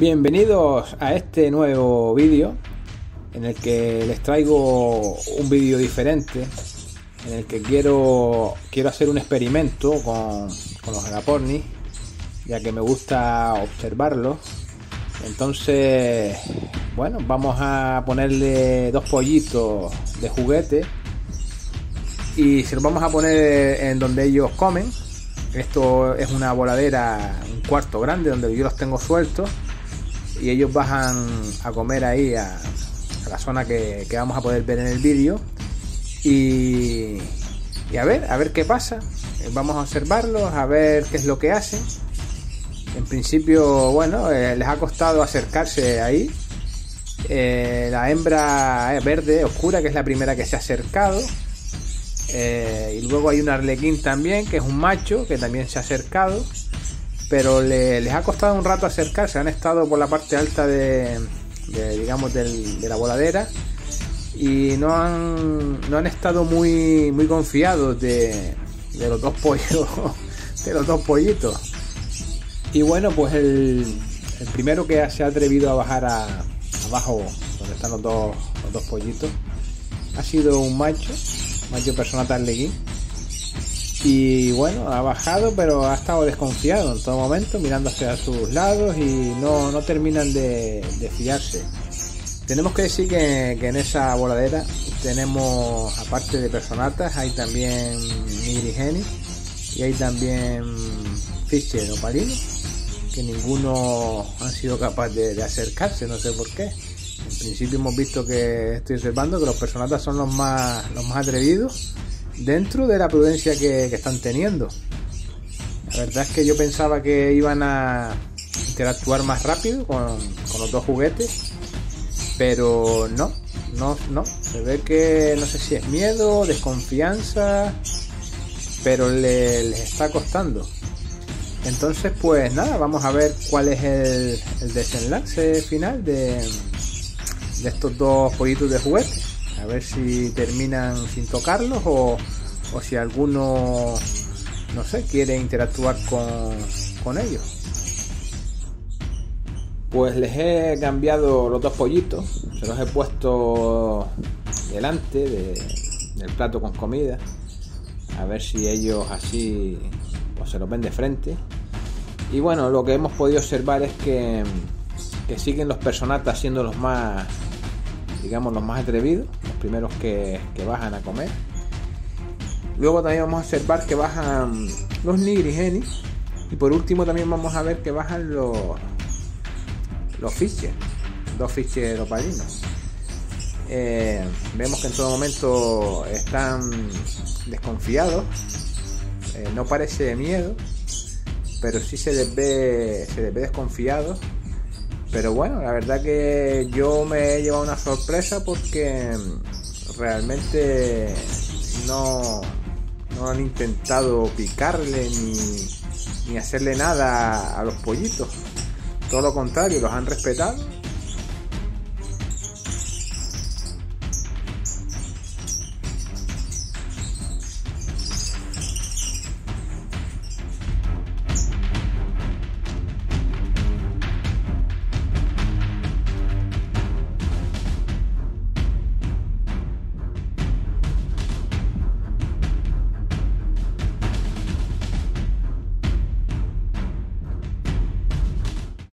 Bienvenidos a este nuevo vídeo en el que les traigo un vídeo diferente en el que quiero quiero hacer un experimento con, con los agapornis ya que me gusta observarlos entonces bueno vamos a ponerle dos pollitos de juguete. Y se los vamos a poner en donde ellos comen. Esto es una voladera un cuarto grande donde yo los tengo sueltos y ellos bajan a comer ahí a, la zona que, vamos a poder ver en el vídeo y, a ver, a ver qué pasa. Vamos a observarlos, a ver qué es lo que hacen. En principio, bueno, eh, les ha costado acercarse ahí. Eh, la hembra verde, oscura, que es la primera que se ha acercado. Eh, y luego hay un arlequín también, que es un macho, que también se ha acercado pero les ha costado un rato acercarse, han estado por la parte alta de, digamos, de la voladera y no han, no han estado muy, muy confiados de, los dos pollos, de los dos pollitos. Y bueno, pues el, primero que se ha atrevido a bajar a, abajo, donde están los dos, los dos pollitos, ha sido un macho, macho persona leguín y bueno, ha bajado, pero ha estado desconfiado en todo momento, mirando hacia sus lados y no, terminan de, fiarse. Tenemos que decir que, en esa voladera tenemos, aparte de personatas, hay también Nigrigeni y hay también Fischer o Palino, que ninguno han sido capaz de, acercarse, no sé por qué. En principio hemos visto que estoy observando que los personatas son los más, los más atrevidos dentro de la prudencia que, están teniendo. La verdad es que yo pensaba que iban a interactuar más rápido con, los dos juguetes, pero no, no, no. Se ve que no sé si es miedo, desconfianza, pero les está costando. Entonces, pues nada, vamos a ver cuál es el, desenlace final de, de estos dos pollitos de juguete. A ver si terminan sin tocarlos o, si alguno, no sé, quiere interactuar con, ellos. Pues les he cambiado los dos pollitos, se los he puesto delante del plato con comida, a ver si ellos así pues se los ven de frente. Y bueno, lo que hemos podido observar es que, que siguen los personatas siendo los más, digamos, los más atrevidos primeros que, bajan a comer. Luego también vamos a observar que bajan los nigrigenis. Y por último también vamos a ver que bajan los, los fisches, dos fisches opalinos. Eh, vemos que en todo momento están desconfiados. Eh, no parece miedo, pero sí se les ve, se les ve desconfiados pero bueno, la verdad que yo me he llevado una sorpresa porque realmente no, no han intentado picarle ni, ni hacerle nada a los pollitos. Todo lo contrario, los han respetado